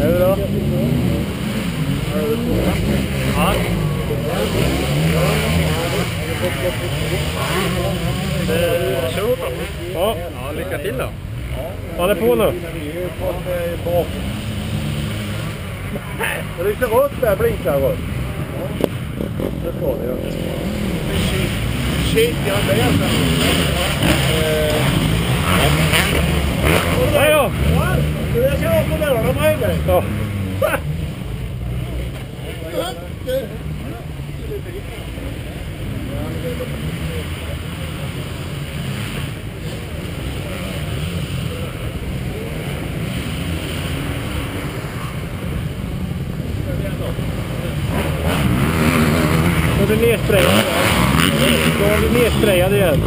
Är det då? Ja. Det Kör då. Ja. ja, lycka till då. Han är på nu. Det lyser rött där, blinkar rött. Det står det ja. Shit, jag är alltså. Hej då! Jag ska upp på dörren bredvid. Ja. Då är du nedsprejad igen. Då är du nedsprejad igen.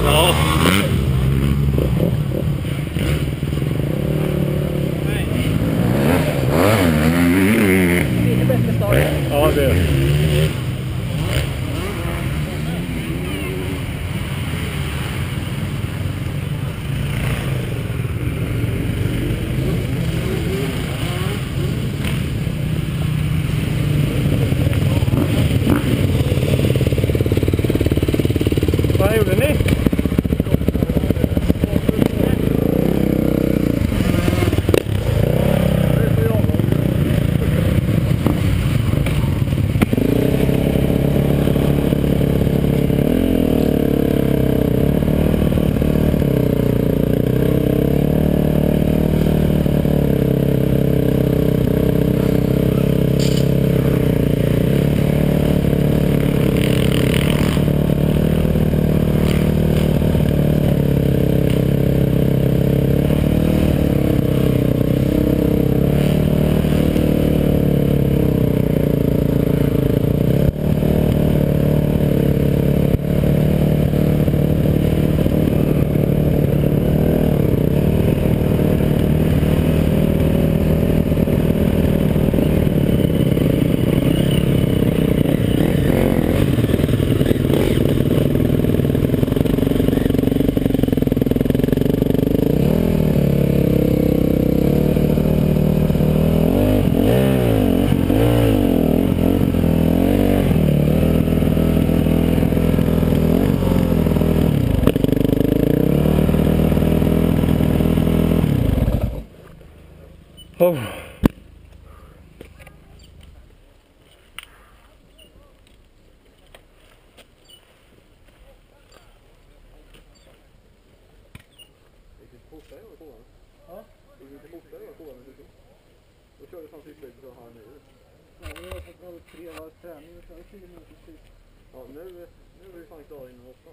Ja, nu, nu är vi fan klara innan åtta.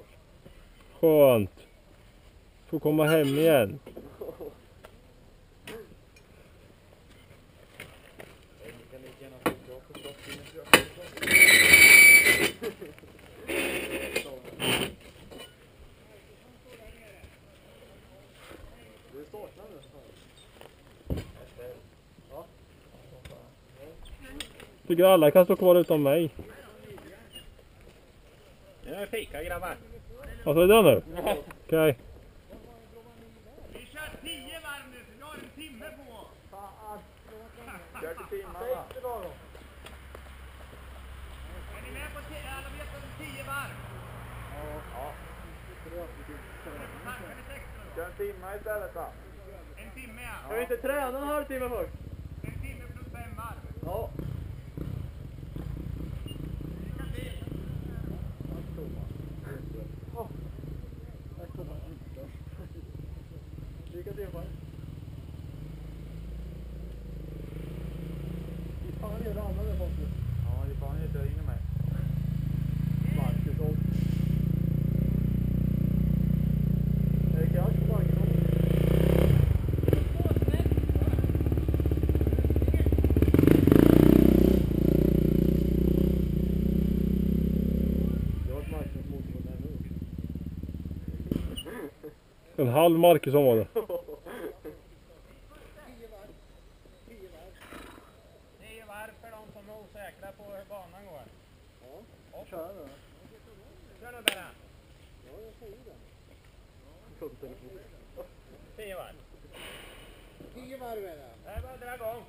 Skönt. Får komma hem igen. Du saknar nu. Tycker alla kan stå kvar utom mig. Fika grabbar. Vad sa du det nu? Okej. Vi kör 10 varv nu, så vi har en timme på oss. Kör till timmarna. Är ni med på 10? Alla vet är 10 varv? Då? Kör en timma istället då. En timme ja. Ska vi inte träna en halvtimme först? En timme plus fem varv. Ja. Lycka till på Vi fan är det andra där borta. Ja, det är fan ett dygn med. Marcus och... Är det kallt på Marcus? Det var ett Marcus motor där nu. En halv Marcusson var det. 10 varv för de som är osäkra på hur banan går. Kör då. 10 varv. 10 varv är det? Det är bara att dra igång.